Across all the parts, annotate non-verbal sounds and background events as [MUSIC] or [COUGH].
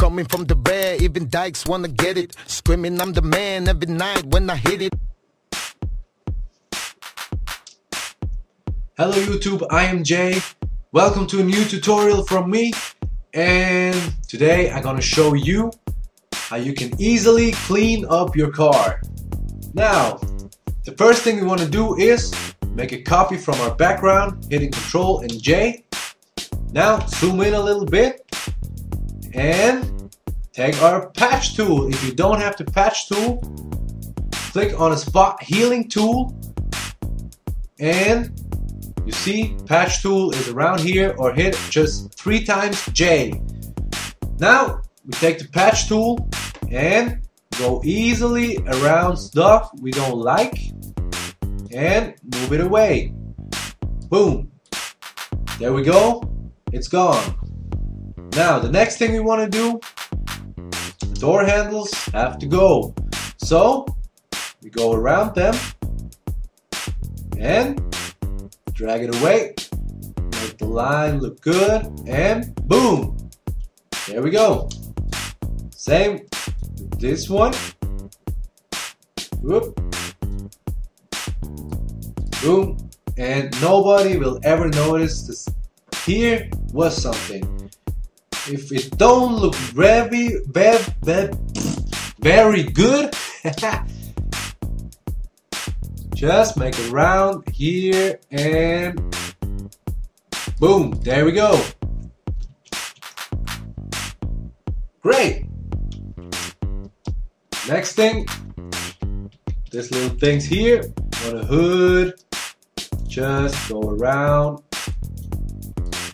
Coming from the rear, even dykes wanna get it. Screaming, I'm the man every night when I hit it. Hello YouTube, I am Jay. Welcome to a new tutorial from me. And today I'm gonna show you how you can easily clean up your car. Now, the first thing we want to do is make a copy from our background, hitting Control and J. Now zoom in a little bit and take our patch tool. If you don't have the patch tool, click on a spot healing tool and you see patch tool is around here or hit just three times J. Now we take the patch tool and go easily around stuff we don't like and move it away. Boom. There we go. It's gone. Now the next thing we want to do, door handles have to go. So we go around them and drag it away. Make the line look good and boom. There we go. Same this one. Whoop. Boom. And nobody will ever notice this. Here was something. If it don't look very, very, very, very good, [LAUGHS] just make a round here and boom, there we go. Great. Next thing, this little things here on the hood, just go around,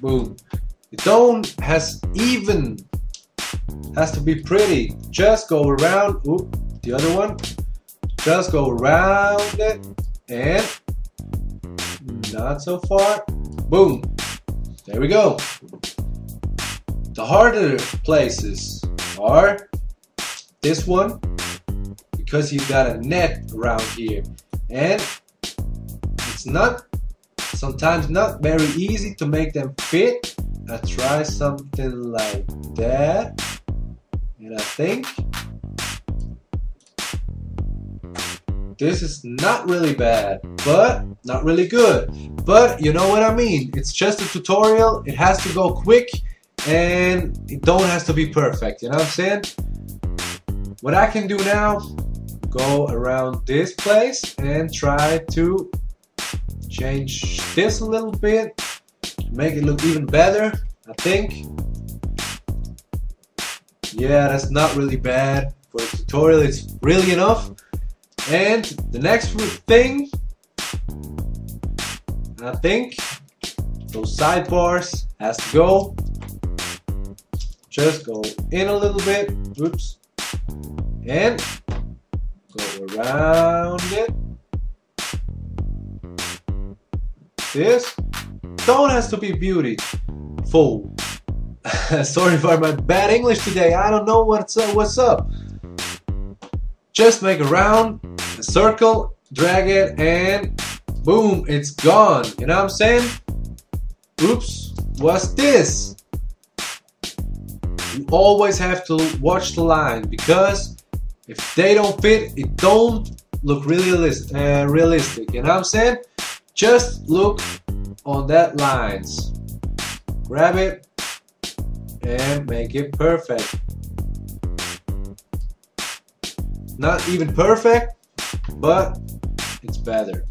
boom. Don't has even has to be pretty. Just go around. Oop, the other one. Just go around it and not so far. Boom. There we go. The harder places are this one because you've got a net around here and it's not sometimes not very easy to make them fit. I try something like that. And I think this is not really bad but not really good. But you know what I mean. It's just a tutorial. It has to go quick and it don't has to be perfect. You know what I'm saying? What I can do now go around this place and try to change this a little bit make it look even better I think. Yeah that's not really bad for a tutorial it's really enough. And the next thing I think those sidebars has to go. Just go in a little bit oops and go around it. This don't has to be beautiful [LAUGHS] sorry for my bad English today. I don't know what's up, what's up. Just make a round a circle drag it and boom it's gone. You know what I'm saying? Oops what's this? You always have to watch the line because if they don't fit it don't look really uh, realistic. You know what I'm saying? Just look on that lines. Grab it and make it perfect. Not even perfect but it's better.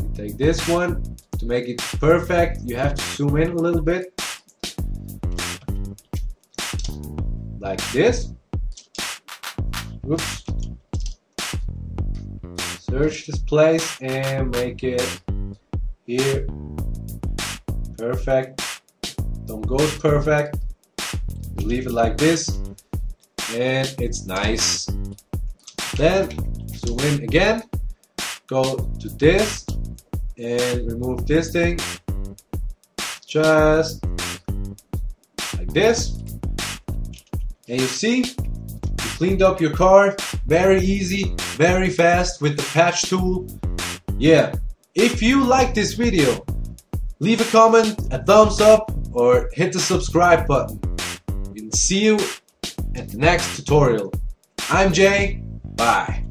You take this one. To make it perfect you have to zoom in a little bit. Like this. Oops. Search this place and make it here perfect. Don't go perfect. Leave it like this and it's nice. Then zoom in again. Go to this and remove this thing. Just like this. And you see, you cleaned up your car very easy, very fast with the patch tool. Yeah, if you like this video, leave a comment, a thumbs up, or hit the subscribe button. And see you at the next tutorial. I'm Jay, bye.